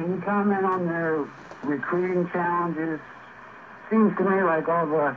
Can you comment on their recruiting challenges? Seems to me like all the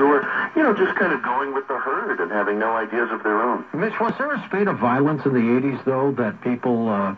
or, you know, just kind of going with the herd and having no ideas of their own. Mitch, was there a spate of violence in the 80s, though, that people, uh,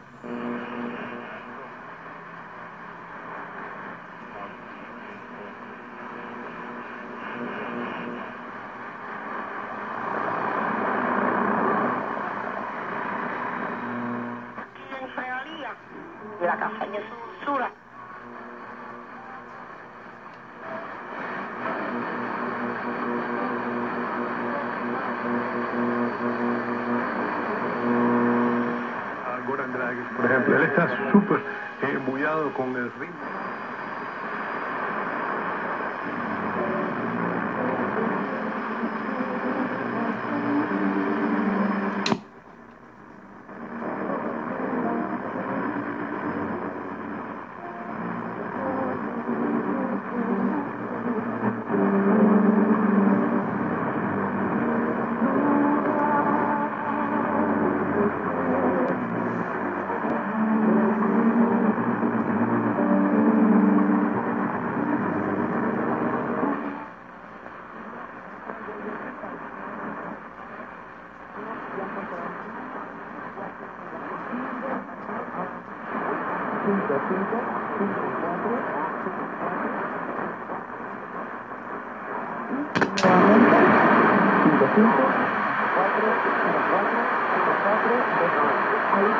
Ahí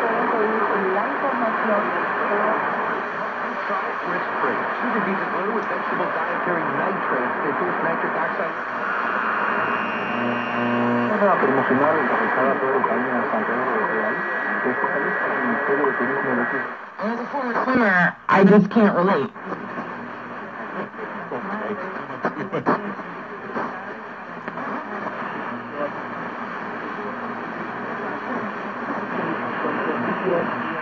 pueden pedir la información. oxide. Una promocional encabezada por el país en de Real, es el Ministerio de Turismo y Turismo. As a former swimmer, I just can't relate. Providing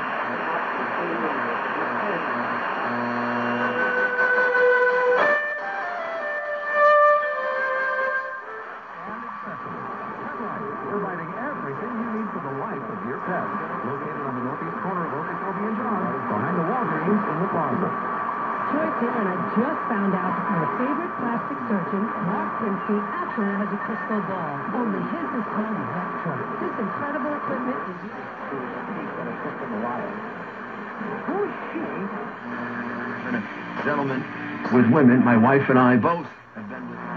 found out that my favorite plastic surgeon, Mark Quincy, actually has a crystal ball. Only his is called Vectra. This incredible equipment is... Used to in the wild. Who's she? Gentlemen, with women, my wife and I both have been with.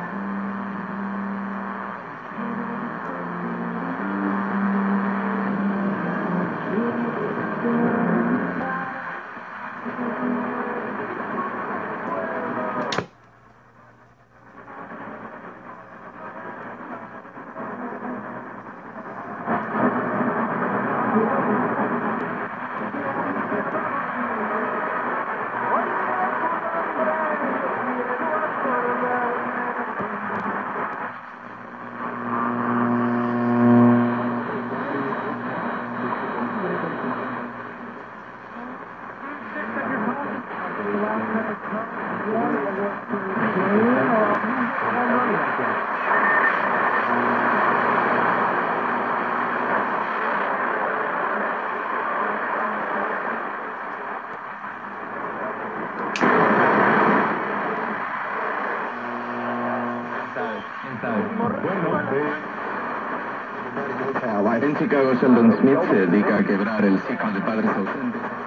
Chicago Sheldon Smith se dedica a quebrar el ciclo de padres ausentes.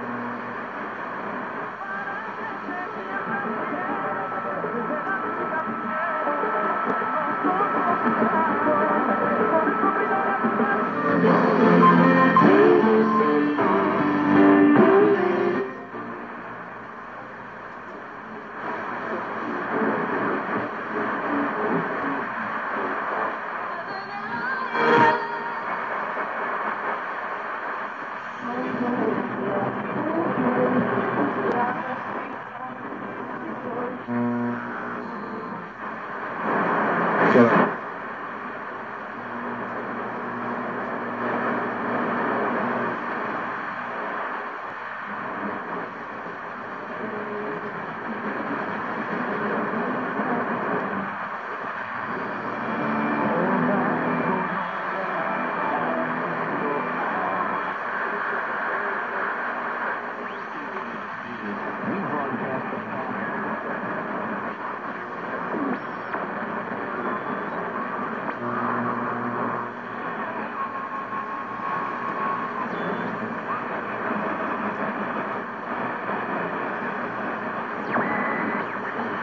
Yeah.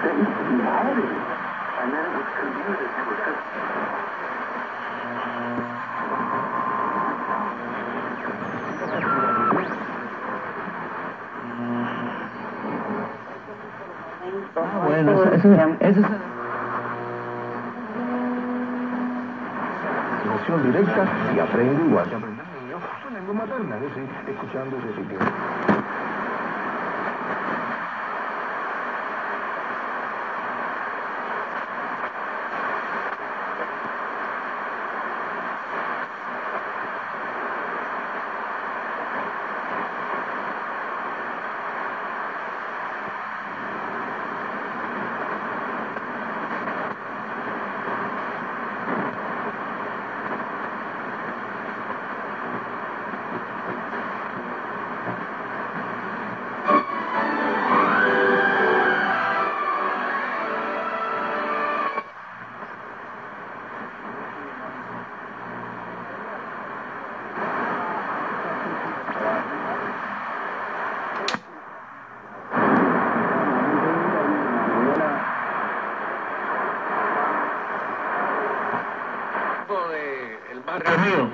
And then it was. Bueno, directa y aprende igual su lengua materna, es decir, escuchando ese sitio. De el barrio mío.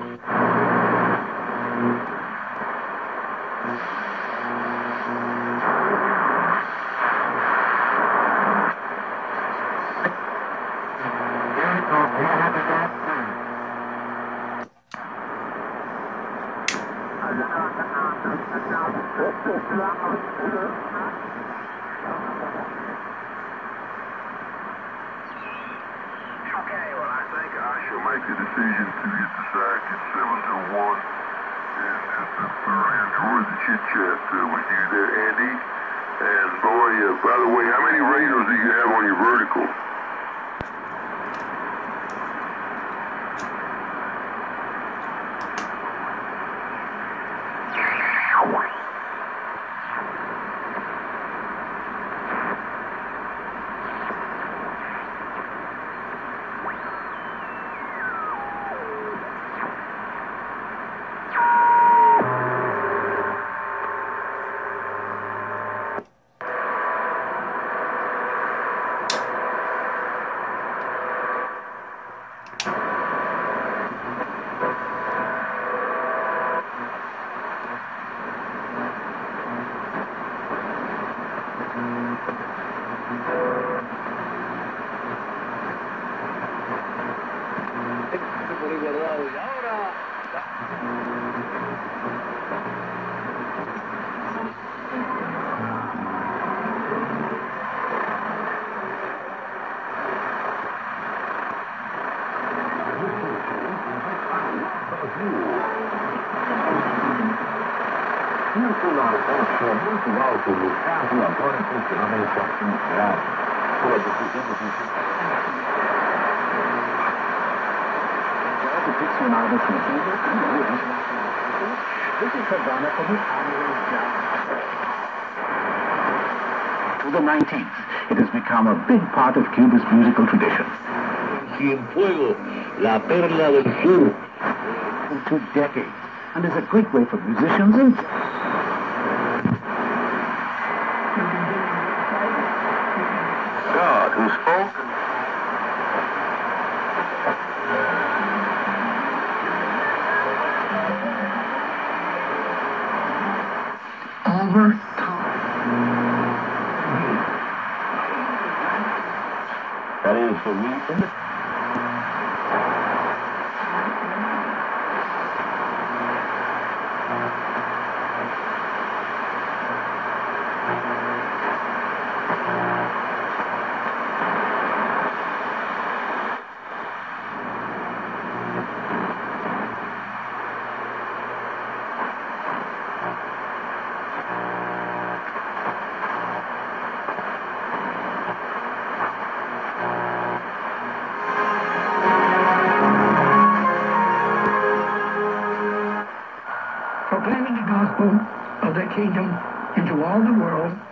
make the decision to get the sack at 7 to 1. And just thoroughly enjoyed the chit chat uh, with you there, Andy. And boy, uh, by the way, how many radars do you have on your vertical? This is Havana for the annual To the 19th, it has become a big part of Cuba's musical tradition. Cienfuegos, la perla del sur. Two decades, and is a great way for musicians and That is all the world.